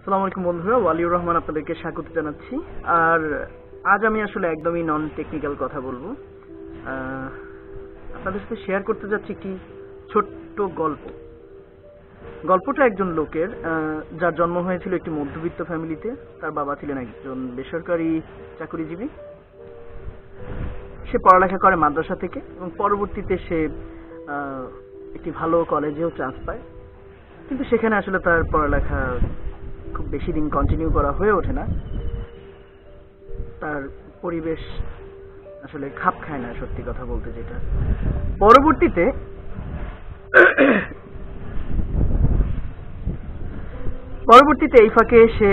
আসসালামু আলাইকুম বন্ধুরা, ওয়ালিউর রহমান আপনাদেরকে স্বাগত জানাচ্ছি। আর আজ আমি আসলে একদমই নন টেকনিক্যাল কথা বলব। আপনাদের সাথে শেয়ার করতে যাচ্ছি ছোট্ট গল্প। গল্পটা একজন লোকের যার জন্ম হয়েছিল একটি মধ্যবিত্ত ফ্যামিলিতে তার বাবা ছিলেন একজন বেসরকারি চাকরিজীবী। সে পড়ালেখা করে মাদ্রাসা থেকে এবং পরবর্তীতে সে একটি ভালো কলেজেও চান্স পায়। কিন্তু সেখানে আসলে তার পড়ালেখা খুব বেশি দিন কন্টিনিউ করা হয়ে ওঠে না। তার পরিবেশ আসলে খাপ খায় না, সত্যি কথা বলতে যেটা। পরবর্তীতে পরবর্তীতে এই ফাঁকে সে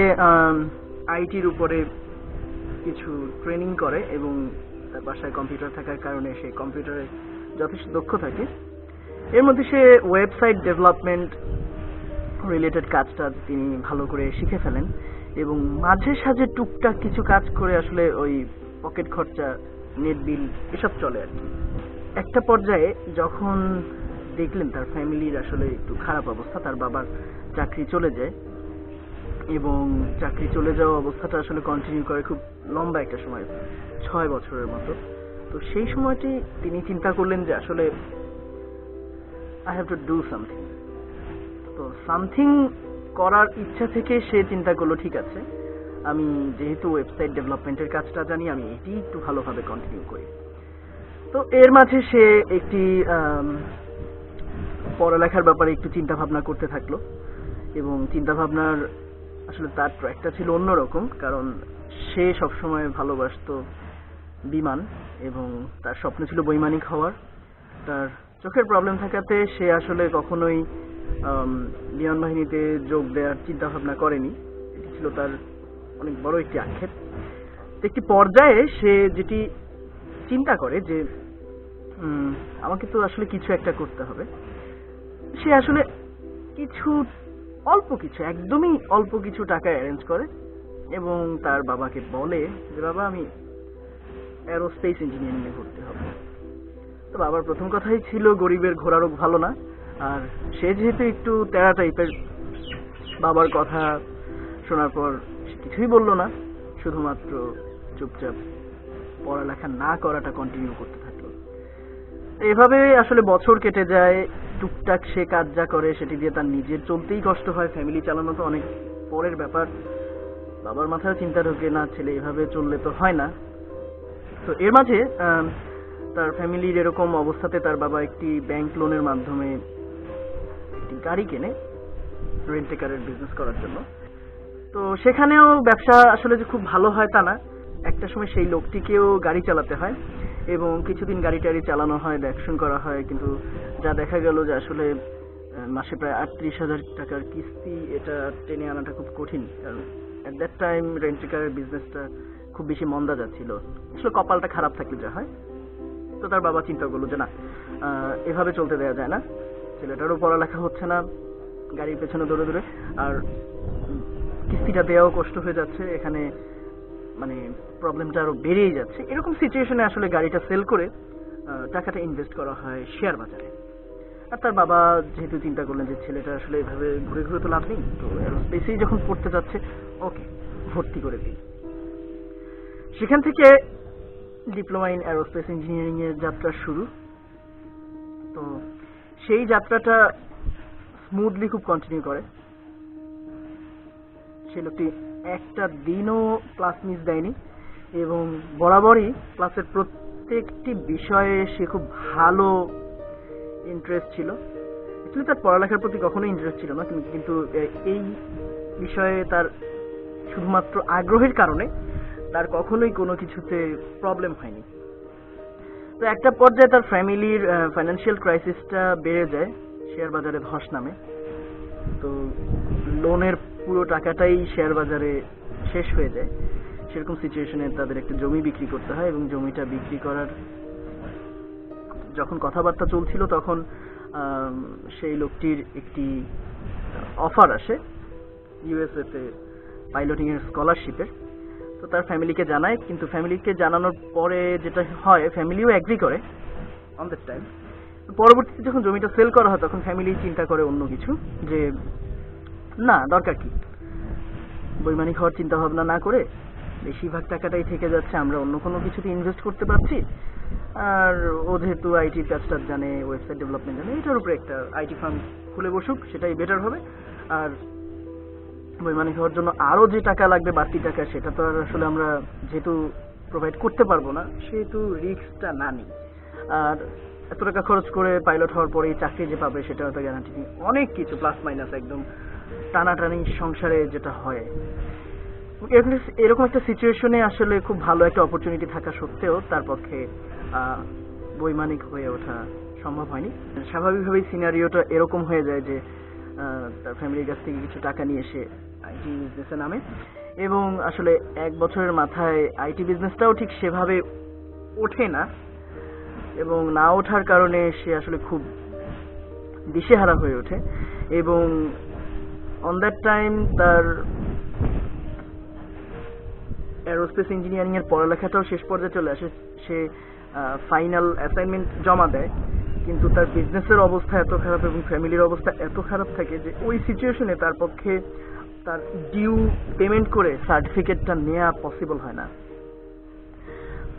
আইটির উপরে কিছু ট্রেনিং করে এবং তার বাসায় কম্পিউটার থাকার কারণে সে কম্পিউটারে যথেষ্ট দক্ষ থাকে। এর মধ্যে সে ওয়েবসাইট ডেভেলপমেন্ট রিলেটেড কাজটা তিনি ভালো করে শিখে ফেলেন এবং মাঝে সাঝে টুকটাক কিছু কাজ করে আসলে ওই পকেট খরচা নেট বিল এসব চলে আর কি। একটা পর্যায়ে যখন দেখলেন তার ফ্যামিলির আসলে একটু খারাপ অবস্থা, তার বাবার চাকরি চলে যায় এবং চাকরি চলে যাওয়া অবস্থাটা আসলে কন্টিনিউ করে খুব লম্বা একটা সময়, ছয় বছরের মতো। তো সেই সময়টি তিনি চিন্তা করলেন যে আসলে I have to do something তো সামথিং করার ইচ্ছা থেকে সে চিন্তা করল, ঠিক আছে। আমি যেহেতু ওয়েবসাইট ডেভেলপমেন্টের কাজটা জানি, আমি এটি একটু ভালোভাবে কন্টিনিউ করি। তো এর মাঝে সে একটি পড়ালেখার ব্যাপারে একটু চিন্তা ভাবনা করতে থাকল এবং চিন্তা ভাবনার আসলে তার ট্র্যাকটা ছিল অন্যরকম, কারণ সে সবসময় ভালোবাসতো বিমান এবং তার স্বপ্ন ছিল বৈমানিক হওয়ার। তার চোখের প্রবলেম থাকাতে সে আসলে কখনোই বিমান বাহিনীতে যোগ দেওয়ার চিন্তা ভাবনা করেনি। এটি ছিল তার অনেক বড় একটি আক্ষেপ। একটি পর্যায়ে সে যেটি চিন্তা করে যে আমাকে তো আসলে কিছু একটা করতে হবে। সে আসলে কিছু, অল্প কিছু, একদমই অল্প কিছু টাকা অ্যারেঞ্জ করে এবং তার বাবাকে বলে যে, বাবা, আমি অ্যারোস্পেস ইঞ্জিনিয়ারিং এ ভর্তি হব। তো বাবার প্রথম কথাই ছিল, গরিবের ঘোড়ারোগ ভালো না। আর সে যেহেতু একটু তেরা টাইপের বাবার কথা শোনার পর কিছুই বলল না, শুধুমাত্র চুপচাপ পড়ালেখা না করাটা কন্টিনিউ করতে থাকল। এভাবে আসলে বছর কেটে যায়, টুকটাক সে কাজ যা করে সেটি দিয়ে তার নিজের চলতেই কষ্ট হয় ফ্যামিলি চালানো তো অনেক পরের ব্যাপার। বাবার মাথায় চিন্তা ঢোকে না, ছেলে এভাবে চললে তো হয় না। তো এর মাঝে তার ফ্যামিলির এরকম অবস্থাতে তার বাবা একটি ব্যাংক লোনের মাধ্যমে একটি গাড়ি কেনে রেন্টেকারের বিজনেস করার জন্য। তো সেখানেও ব্যবসা আসলে যে খুব ভালো হয় তা না। একটা সময় সেই লোকটিকেও গাড়ি চালাতে হয় এবং কিছুদিন গাড়ি টাড়ি চালানো হয় দেখশন করা হয়। কিন্তু যা দেখা গেল যে আসলে মাসে প্রায় আটত্রিশ হাজার টাকার কিস্তি, এটা টেনে আনাটা খুব কঠিন। কারণ অ্যাট দ্যাট টাইম রেন্টেকারের বিজনেসটা খুব বেশি মন্দা যাচ্ছিল। আসলে কপালটা খারাপ থাকলে যা হয়। তো তার বাবা চিন্তা করল যে না এভাবে চলতে দেওয়া যায় না। ছেলেটারও পড়ালেখা হচ্ছে না, গাড়ির পেছনে দৌড়ে দৌড়ে। আর কিস্তিটা দেওয়াও কষ্ট হয়ে যাচ্ছে, এখানে মানে প্রবলেমটা আরও বেড়েই যাচ্ছে। এরকম সিচুয়েশনে আসলে গাড়িটা সেল করে টাকাটা ইনভেস্ট করা হয় শেয়ার বাজারে। আর তার বাবা যেহেতু চিন্তা করলেন যে ছেলেটা আসলে এভাবে ঘুরে ঘুরে তো লাভ নেই, তো এরোস্পেসেই যখন পড়তে যাচ্ছে, ওকে, ভর্তি করে দিই। সেখান থেকে ডিপ্লোমা ইন অ্যারোস্পেস ইঞ্জিনিয়ারিং এর যাত্রা শুরু। তো সেই যাত্রাটা স্মুথলি খুব কন্টিনিউ করে। সে লোকটি একটা দিনও ক্লাস মিস দেয়নি এবং বরাবরই ক্লাসের প্রত্যেকটি বিষয়ে সে খুব ভালো ইন্টারেস্ট ছিল। অ্যাকচুয়ালি তার পড়ালেখার প্রতি কখনোই ইন্টারেস্ট ছিল না, কিন্তু- কিন্তু এই বিষয়ে তার শুধুমাত্র আগ্রহের কারণে তার কখনোই কোনো কিছুতে প্রবলেম হয়নি। তো একটা পর্যায়ে তার ফ্যামিলির ফাইন্যান্সিয়াল ক্রাইসিসটা বেড়ে যায় শেয়ার বাজারে ধস নামে। তো লোনের পুরো টাকাটাই শেয়ার বাজারে শেষ হয়ে যায়। সেরকম সিচুয়েশনে তাদের একটা জমি বিক্রি করতে হয় এবং জমিটা বিক্রি করার যখন কথাবার্তা চলছিল তখন সেই লোকটির একটি অফার আসে ইউএসএ তে পাইলটিং এর স্কলারশিপের তো তার ফ্যামিলিকে জানায়, কিন্তু ফ্যামিলিকে জানানোর পরে যেটা হয় ফ্যামিলিও অ্যাগ্রি করে অন দ্যাট টাইম পরবর্তীতে যখন জমিটা সেল করা হয়, তখন ফ্যামিলি চিন্তা করে অন্য কিছু, যে না, দরকার কি? বৈমানিক হওয়ার চিন্তা ভাবনা না করে বেশিরভাগ টাকাটাই থেকে যাচ্ছে, আমরা অন্য কোনো কিছুতে ইনভেস্ট করতে পারছি। আর ও যেহেতু আইটির কাজটা জানে ওয়েবসাইট ডেভেলপমেন্ট জানে, এটার উপরে একটা আইটি ফার্ম খুলে বসুক, সেটাই বেটার হবে। আর বৈমানিক হওয়ার জন্য আরও যে টাকা লাগবে, বাড়তি টাকা, সেটা তো আর আসলে আমরা যেহেতু প্রোভাইড করতে পারব না, সেহেতু রিস্কটা না নিই। আর এত টাকা খরচ করে পাইলট হওয়ার পরেই চাকরি যে পাবে, সেটা তো গ্যারান্টি নেই। অনেক কিছু প্লাস মাইনাস একদম টানাটানি সংসারে যেটা হয়। এরকম একটা সিচুয়েশনে আসলে খুব ভালো একটা অপরচুনিটি থাকা সত্ত্বেও তার পক্ষে বৈমানিক হয়ে ওঠা সম্ভব হয়নি। স্বাভাবিকভাবেই সিনারিওটা এরকম হয়ে যায় যে তার ফ্যামিলির কাছ থেকে কিছু টাকা নিয়ে এসে আইটি বিজনেসে নামে। এবং আসলে এক বছরের মাথায় আইটি বিজনেসটাও ঠিক সেভাবে ওঠে না। এবং না ওঠার কারণে সে আসলে খুব দিশেহারা হয়ে ওঠে। এবং অন দ্যাট টাইম তার অ্যারোস্পেস ইঞ্জিনিয়ারিং এর পড়ালেখাটাও শেষ পর্যায়ে চলে আসে। সে ফাইনাল অ্যাসাইনমেন্ট জমা দেয়। কিন্তু তার বিজনেসের অবস্থা এত খারাপ এবং ফ্যামিলির অবস্থা এত খারাপ থাকে যে ওই সিচুয়েশনে তার পক্ষে তার ডিউ পেমেন্ট করে সার্টিফিকেটটা নেওয়া পসিবল হয় না।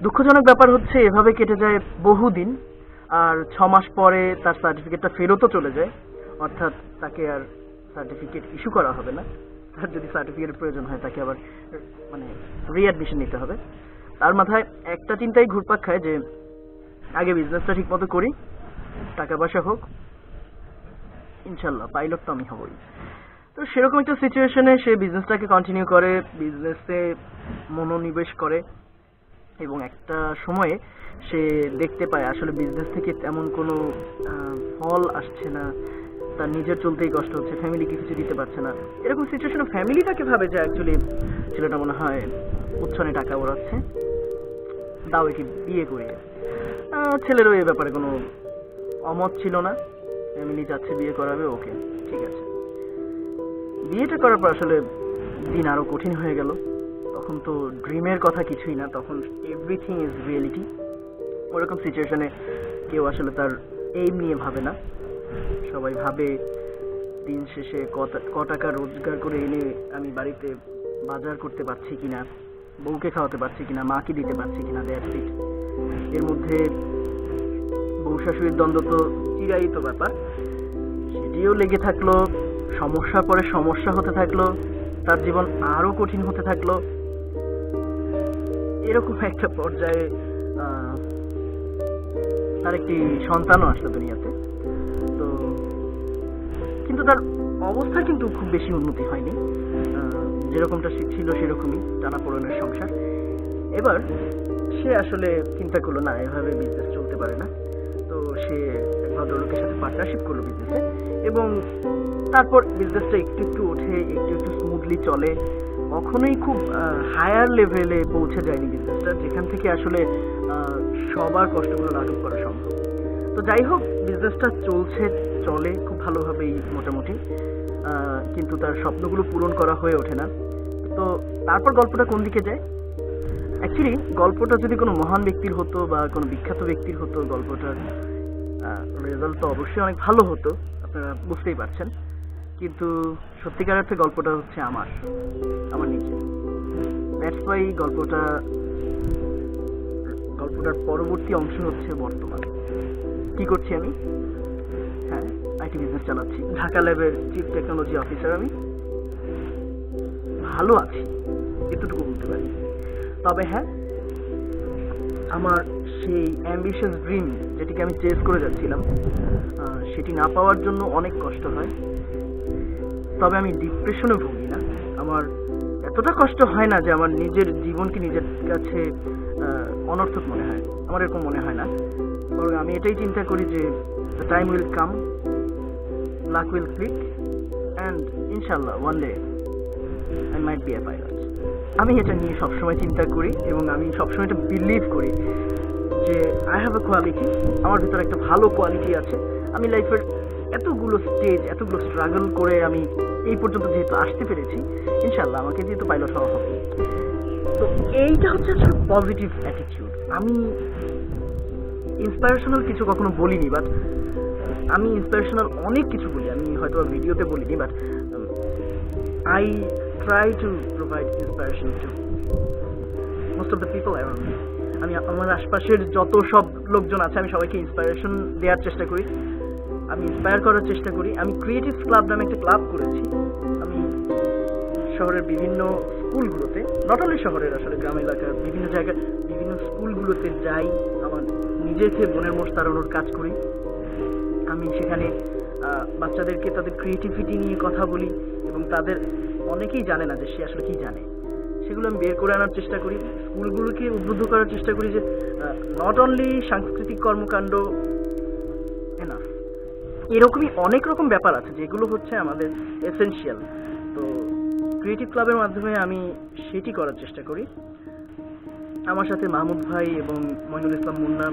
দুঃখজনক ব্যাপার হচ্ছে, এভাবে কেটে যায় বহুদিন, আর ছ মাস পরে তার সার্টিফিকেটটা ফেরতও চলে যায়। অর্থাৎ তাকে আর সার্টিফিকেট ইস্যু করা হবে না। তার যদি সার্টিফিকেটের প্রয়োজন হয়, তাকে আবার মানে রিঅ্যাডমিশন নিতে হবে। তার মাথায় একটা চিন্তাই ঘুরপাক খায় যে, আগে বিজনেসটা ঠিক মতো করি, টাকা পয়সা হোক, ইনশাল্লাহ পাইলট তো আমি হবই। তো সেরকম একটা সিচুয়েশনে সে বিজনেসটাকে কন্টিনিউ করে বিজনেসে মনোনিবেশ করে এবং একটা সময়ে সে দেখতে পায়, আসলে বিজনেস থেকে তেমন কোনো ফল আসছে না, তার নিজের চলতেই কষ্ট হচ্ছে ফ্যামিলিকে কিছু দিতে পারছে না। এরকম সিচুয়েশনে ফ্যামিলি তাকে ভাবে যে অ্যাকচুয়ালি ছেলেটা মনে হয় উচ্ছনে টাকা ওড়াচ্ছে, দাও একে বিয়ে করে। ছেলেরও এ ব্যাপারে কোনো অমত ছিল না ফ্যামিলি চাচ্ছে বিয়ে করাবে, ওকে, ঠিক আছে। বিয়েটা করার পর আসলে দিন আরও কঠিন হয়ে গেল। তখন তো ড্রিমের কথা কিছুই না, তখন এভরিথিং ইজ রিয়েলিটি ওরকম সিচুয়েশনে কেউ আসলে তার এইম নিয়ে ভাবে না। সবাই ভাবে, দিন শেষে ক টাকা রোজগার করে এনে আমি বাড়িতে বাজার করতে পারছি কিনা, বউকে খাওয়াতে পারছি কিনা, মাকে দিতে পারছি কিনা দ্যাটস ইট এর মধ্যে বউ শাশুড়ির দ্বন্দ্ব তো চিরায়িত ব্যাপার। সেটিও লেগে থাকল সমস্যা পরে সমস্যা হতে থাকল, তার জীবন আরও কঠিন হতে থাকল। এরকম একটা পর্যায়ে তার একটি সন্তানও আসলো দুনিয়াতে। তো, কিন্তু তার অবস্থা কিন্তু খুব বেশি উন্নতি হয়নি। যেরকমটা ছিল সেরকমই টানা পড়নের সংসার। এবার সে আসলে চিন্তা করল, না, এভাবে বিজনেস চলতে পারে না। সে ভদ্রলোকের সাথে পার্টনারশিপ করল বিজনেসে এবং তারপর বিজনেসটা একটু একটু ওঠে, একটু একটু স্মুথলি চলে। কখনোই খুব হায়ার লেভেলে পৌঁছে যায়নি বিজনেসটা যেখান থেকে আসলে সবার কষ্টগুলো লাঘব করা সম্ভব। তো যাই হোক বিজনেসটা চলছে, চলে খুব ভালোভাবেই মোটামুটি। কিন্তু তার স্বপ্নগুলো পূরণ করা হয়ে ওঠে না। তো তারপর গল্পটা কোন দিকে যায়? অ্যাকচুয়ালি গল্পটা যদি কোনো মহান ব্যক্তির হতো বা কোনো বিখ্যাত ব্যক্তির হতো, গল্পটার রেজাল্ট তো অবশ্যই অনেক ভালো হতো, আপনারা বুঝতেই পারছেন। কিন্তু সত্যিকার অর্থে গল্পটা হচ্ছে আমার আমার নিজে দ্যাটস ওয়াই গল্পটা, গল্পটার পরবর্তী অংশ হচ্ছে বর্তমান। কি করছি আমি? হ্যাঁ আইটি বিজনেস চালাচ্ছি। ঢাকা ল্যাবের চিফ টেকনোলজি অফিসার আমি। ভালো আছি, এতটুকু বলতে পারি। তবে হ্যাঁ আমার সেই অ্যাম্বিশিয়াস ড্রিম যেটিকে আমি চেস করে যাচ্ছিলাম সেটি না পাওয়ার জন্য অনেক কষ্ট হয়। তবে আমি ডিপ্রেশনে ভুগি না। আমার এতটা কষ্ট হয় না যে আমার নিজের জীবনকে নিজের কাছে অনর্থক মনে হয়। আমার এরকম মনে হয় না। বরং আমি এটাই চিন্তা করি যে the time will come luck will click and ইনশাল্লাহ one day I might be a pilot আমি এটা নিয়ে সবসময় চিন্তা করি এবং আমি সবসময় এটা বিলিভ করি যে আই হ্যাভ এ কোয়ালিটি আমার ভিতরে একটা ভালো কোয়ালিটি আছে। আমি লাইফের এতগুলো স্টেজ এতগুলো স্ট্রাগল করে আমি এই পর্যন্ত যেহেতু আসতে পেরেছি ইনশাল্লাহ আমাকে যেহেতু পাইলট হওয়া হবে। তো এইটা হচ্ছে আসলে পজিটিভ অ্যাটিটিউড আমি ইন্সপিরেশনাল কিছু কখনো বলিনি বাট আমি ইন্সপিরেশনাল অনেক কিছু বলি। আমি হয়তো ভিডিওতে বলিনি but I try to provide inspiration to most of the people around me. আমি আমার আশপাশের যত সব লোকজন আছে, আমি সবাইকে ইন্সপায়ারেশন দেওয়ার চেষ্টা করি। আমি ইন্সপায়ার করার চেষ্টা করি। আমি ক্রিয়েটিভ ক্লাব নামে একটা ক্লাব করেছি। আমি শহরের বিভিন্ন স্কুলগুলোতে নট অনলি শহরের, আসলে গ্রাম এলাকার বিভিন্ন জায়গায় বিভিন্ন স্কুলগুলোতে যাই, আমার নিজেকে মনের মোষ তাড়ানোর কাজ করি। আমি সেখানে বাচ্চাদেরকে তাদের ক্রিয়েটিভিটি নিয়ে কথা বলি এবং তাদের অনেকেই জানে না যে সে আসলে কি জানে। সেগুলো আমি বের করে আনার চেষ্টা করি। স্কুলগুলোকে উদ্বুদ্ধ করার চেষ্টা করি যে নট অনলি সাংস্কৃতিক কর্মকাণ্ড এনাফ এরকমই অনেক রকম ব্যাপার আছে যেগুলো হচ্ছে আমাদের এসেনশিয়াল তো ক্রিয়েটিভ ক্লাবের মাধ্যমে আমি সেটি করার চেষ্টা করি। আমার সাথে মাহমুদ ভাই এবং মইনুল ইসলাম মুন্না,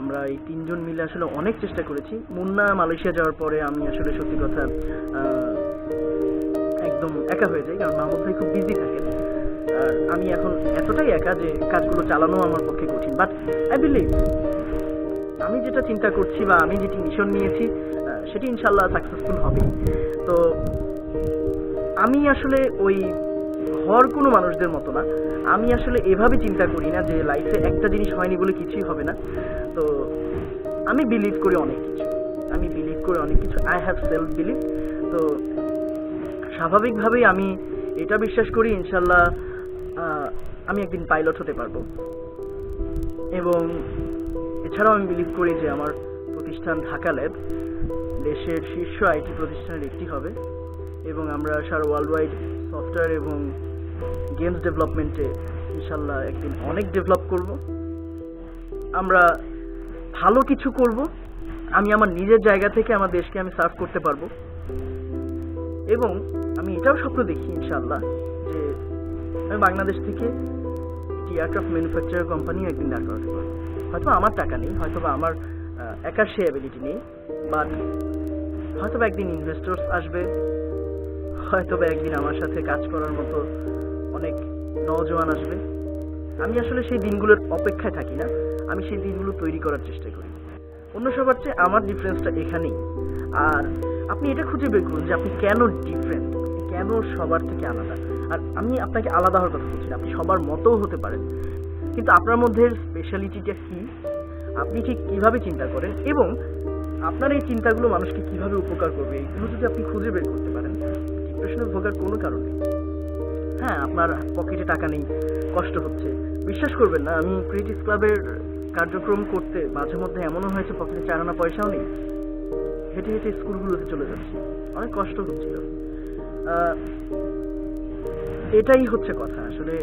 আমরা এই তিনজন মিলে আসলে অনেক চেষ্টা করেছি। মুন্না মালয়েশিয়া যাওয়ার পরে আমি আসলে সত্যি কথা একদম একা হয়ে যাই, কারণ মাহমুদ ভাই খুব বিজি থাকেন আর আমি এখন এতটাই একা যে কাজগুলো চালানো আমার পক্ষে কঠিন। বাট আই বিলিভ আমি যেটা চিন্তা করছি বা আমি যেটি মিশন নিয়েছি সেটি ইনশাল্লাহ সাকসেসফুল হবে। তো আমি আসলে ওই হর কোনো মানুষদের মতো না। আমি আসলে এভাবে চিন্তা করি না যে লাইফে একটা জিনিস হয়নি বলে কিছুই হবে না। তো আমি বিলিভ করি অনেক কিছু। আমি বিলিভ করি অনেক কিছু। আই হ্যাভ সেলফ বিলিভ তো স্বাভাবিকভাবেই আমি এটা বিশ্বাস করি, ইনশাল্লাহ আমি একদিন পাইলট হতে পারব। এবং এছাড়াও আমি বিলিভ করি যে আমার প্রতিষ্ঠান ঢাকা ল্যাব দেশের শীর্ষ আইটি প্রতিষ্ঠানের একটি হবে। এবং আমরা সারা ওয়ার্ল্ড ওয়াইড সফটওয়্যার এবং গেমস ডেভেলপমেন্টে ইনশাল্লাহ একদিন অনেক ডেভেলপ করব। আমরা ভালো কিছু করব। আমি আমার নিজের জায়গা থেকে আমার দেশকে আমি সার্ভ করতে পারব। এবং আমি এটাও স্বপ্ন দেখি ইনশাল্লাহ যে আমি বাংলাদেশ থেকে একটি এয়ারক্রাফট ম্যানুফ্যাকচারার কোম্পানি একদিন দাঁড় করাতে পারব। হয়তো আমার টাকা নেই হয়তো বা আমার একার সে অ্যাবিলিটি নেই বাট হয়তো বা একদিন ইনভেস্টর্স আসবে হয়তো বা একদিন আমার সাথে কাজ করার মতো অনেক নজওয়ান আসবে। আমি আসলে সেই দিনগুলোর অপেক্ষায় থাকি না, আমি সেই দিনগুলো তৈরি করার চেষ্টা করি। অন্য সবার চেয়ে আমার ডিফারেন্সটা এখানেই। আর আপনি এটা খুঁজে বের করুন যে আপনি কেন ডিফারেন্ট কেন সবার থেকে আলাদা? আর আমি আপনাকে আলাদা হওয়ার কথা বলছি আপনি সবার মতোও হতে পারেন। কিন্তু আপনার মধ্যে স্পেশালিটিটা কি? আপনি ঠিক কীভাবে চিন্তা করেন? এবং আপনার এই চিন্তাগুলো মানুষকে কীভাবে উপকার করবে? এগুলো যদি আপনি খুঁজে বের করতে পারেন ডিপ্রেশনে ভোগার কোনো কারণ নেই। হ্যাঁ আপনার পকেটে টাকা নেই, কষ্ট হচ্ছে। বিশ্বাস করবেন না, আমি ক্রিয়েটিভ ক্লাবের কার্যক্রম করতে মাঝে মধ্যে এমনও হয়েছে পকেটে চার আনা পয়সাও নেই। হেঁটে হেঁটে স্কুলগুলোতে চলে যাচ্ছি। অনেক কষ্ট হচ্ছিল। এটাই হচ্ছে কথা। আসলে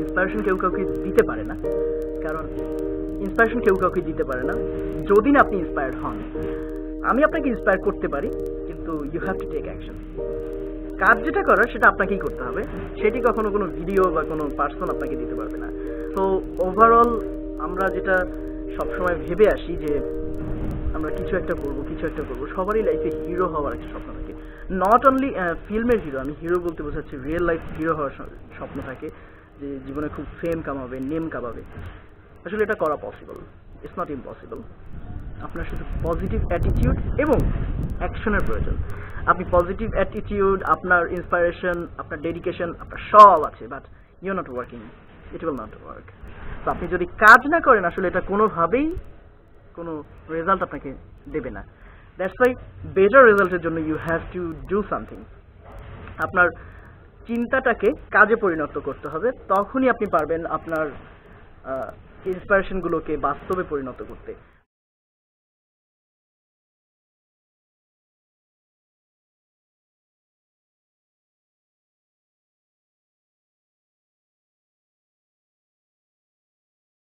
ইন্সপিরেশন কেউ কাউকে দিতে পারে না। কারণ ইন্সপিরেশন কেউ কাউকে দিতে পারে না। যদি না আপনি ইন্সপায়ার্ড হন, আমি আপনাকে ইন্সপায়ার করতে পারি, কিন্তু you have to take action কাজ যেটা করার, সেটা আপনাকেই করতে হবে। সেটি কখনো কোনো ভিডিও বা কোনো পার্সন আপনাকে দিতে পারবে না। তো ওভারঅল আমরা যেটা সবসময় ভেবে আসি যে আমরা কিছু একটা করব, কিছু একটা করব, সবারই লাইফে হিরো হওয়ার একটা স্বপ্ন নট অনলি ফিল্মের হিরো আমি হিরো বলতে বোঝাচ্ছি রিয়েল লাইফ হিরো হওয়ার স্বপ্ন থাকে, যে জীবনে খুব ফেম কামাবে নেম কামাবে। আসলে এটা করা পসিবল ইটস নট ইম্পসিবল আপনার শুধু পজিটিভ অ্যাটিটিউড এবং অ্যাকশনের প্রয়োজন। আপনি পজিটিভ অ্যাটিটিউড আপনার ইন্সপাইরেশন আপনার ডেডিকেশন আপনার সব আছে but you not working it will not work তো আপনি যদি কাজ না করেন, আসলে এটা কোনোভাবেই কোনো রেজাল্ট আপনাকে দেবে না। দ্যাটস ওয়াই বেটার রেজাল্টের জন্য you have to do something আপনার চিন্তাটাকে কাজে পরিণত করতে হবে। তখনই আপনি পারবেন আপনার ইন্সপিরেশনগুলোকে বাস্তবে পরিণত করতে।